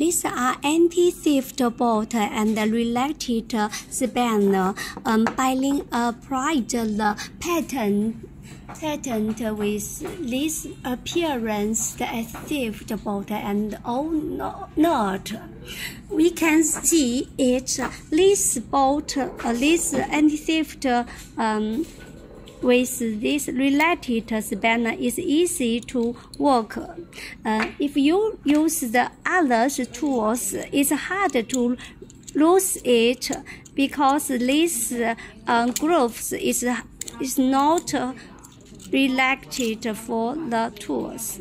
These are anti-theft bolt and related spanner. Um, Bailing applied the patent patent with this appearance as theft bolt and all not. We can see it. This bolt, uh, this anti-theft um, with this related spanner is easy to work. Uh, if you use the other tools, it's hard to lose it because this uh, grooves is, is not related for the tools.